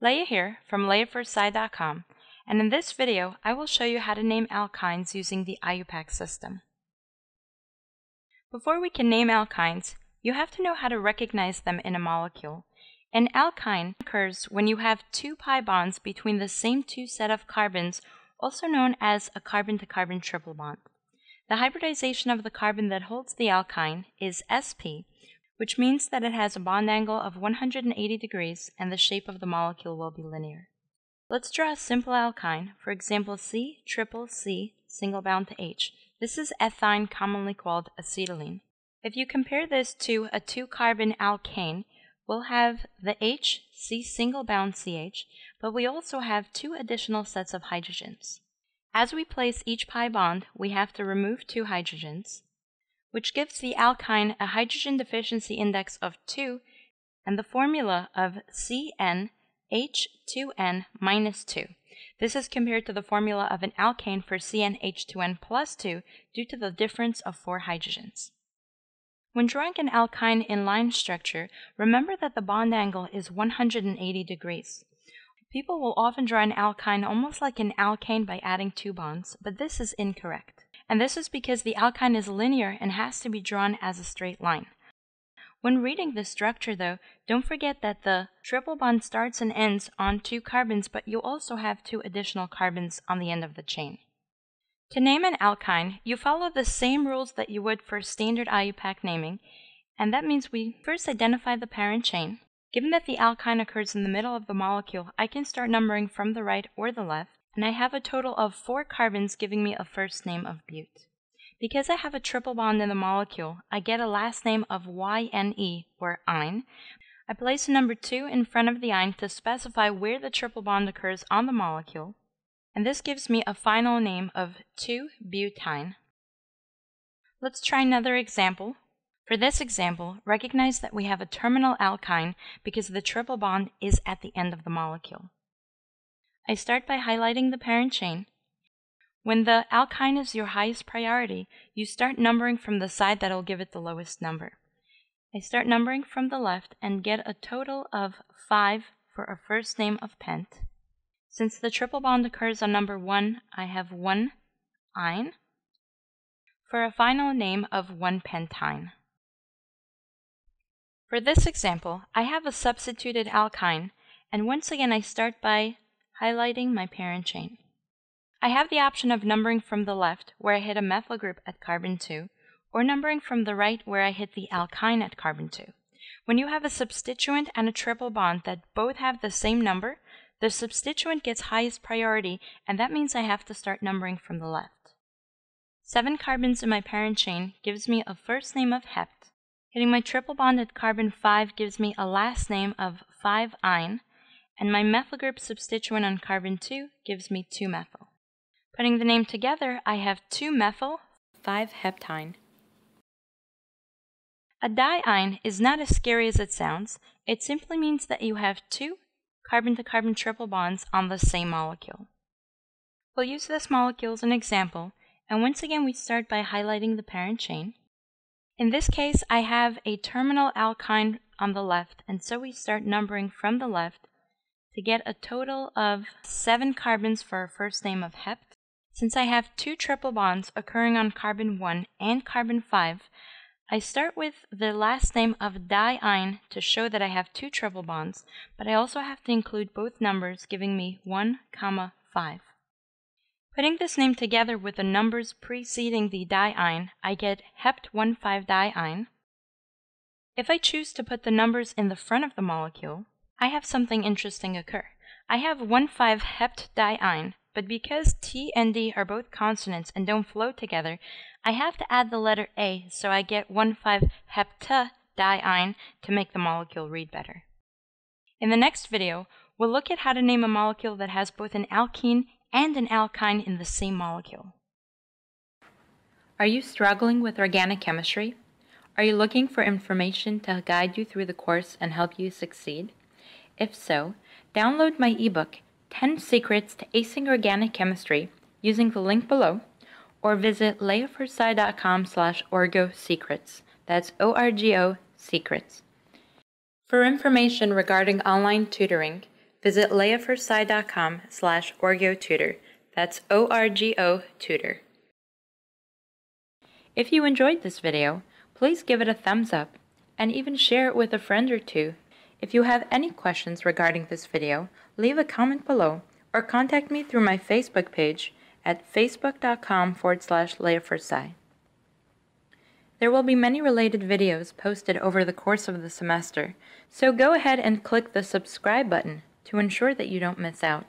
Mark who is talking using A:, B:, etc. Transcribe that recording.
A: Leah here from Leah4sci.com, and in this video I will show you how to name alkynes using the IUPAC system. Before we can name alkynes, you have to know how to recognize them in a molecule. An alkyne occurs when you have two pi bonds between the same two set of carbons, also known as a carbon-to-carbon triple bond. The hybridization of the carbon that holds the alkyne is sp, which means that it has a bond angle of 180 degrees and the shape of the molecule will be linear. Let's draw a simple alkyne, for example C triple C single bound to H. This is ethyne commonly called acetylene. If you compare this to a two-carbon alkane, we'll have the H, C single bound CH, but we also have two additional sets of hydrogens. As we place each pi bond, we have to remove two hydrogens, which gives the alkyne a hydrogen deficiency index of 2 and the formula of CnH2n minus 2. This is compared to the formula of an alkane for CnH2n plus 2 due to the difference of four hydrogens. When drawing an alkyne in line structure, remember that the bond angle is 180 degrees. People will often draw an alkyne almost like an alkane by adding two bonds, but this is incorrect and this is because the alkyne is linear and has to be drawn as a straight line. When reading this structure though, don't forget that the triple bond starts and ends on two carbons, but you also have two additional carbons on the end of the chain. To name an alkyne, you follow the same rules that you would for standard IUPAC naming, and that means we first identify the parent chain. Given that the alkyne occurs in the middle of the molecule, I can start numbering from the right or the left and I have a total of four carbons giving me a first name of bute. Because I have a triple bond in the molecule, I get a last name of YNE, or ine. I place a number 2 in front of the ine to specify where the triple bond occurs on the molecule, and this gives me a final name of 2-butyne. Let's try another example. For this example, recognize that we have a terminal alkyne because the triple bond is at the end of the molecule. I start by highlighting the parent chain. When the alkyne is your highest priority, you start numbering from the side that will give it the lowest number. I start numbering from the left and get a total of 5 for a first name of pent. Since the triple bond occurs on number 1, I have 1 ine for a final name of 1 pentyne. For this example, I have a substituted alkyne, and once again I start by highlighting my parent chain. I have the option of numbering from the left, where I hit a methyl group at carbon 2, or numbering from the right, where I hit the alkyne at carbon 2. When you have a substituent and a triple bond that both have the same number, the substituent gets highest priority, and that means I have to start numbering from the left. Seven carbons in my parent chain gives me a first name of hept. Hitting my triple bond at carbon 5 gives me a last name of 5-ine, and my methyl group substituent on carbon 2 gives me 2-methyl. Putting the name together, I have 2-methyl 5-heptyne. A diyne is not as scary as it sounds. It simply means that you have two carbon-to-carbon triple bonds on the same molecule. We'll use this molecule as an example, and once again we start by highlighting the parent chain. In this case, I have a terminal alkyne on the left, and so we start numbering from the left to get a total of seven carbons for a first name of hept. Since I have two triple bonds occurring on carbon 1 and carbon 5, I start with the last name of diyne to show that I have two triple bonds, but I also have to include both numbers giving me 1, comma 5. Putting this name together with the numbers preceding the diyne, I get hept15-diine. If I choose to put the numbers in the front of the molecule, I have something interesting occur. I have 1,5-heptadiene, but because T and D are both consonants and don't flow together, I have to add the letter A, so I get 1,5-heptadiyne to make the molecule read better. In the next video, we'll look at how to name a molecule that has both an alkene and an alkyne in the same molecule. Are you struggling with organic chemistry? Are you looking for information to guide you through the course and help you succeed? If so, download my ebook, 10 Secrets to Acing Organic Chemistry, using the link below, or visit leah4sci.com slash orgosecrets. That's O-R-G-O secrets. For information regarding online tutoring, visit leah4sci.com slash orgotutor. That's O-R-G-O tutor. If you enjoyed this video, please give it a thumbs up and even share it with a friend or two. If you have any questions regarding this video, leave a comment below or contact me through my Facebook page at facebook.com forward slash. There will be many related videos posted over the course of the semester, so go ahead and click the subscribe button to ensure that you don't miss out.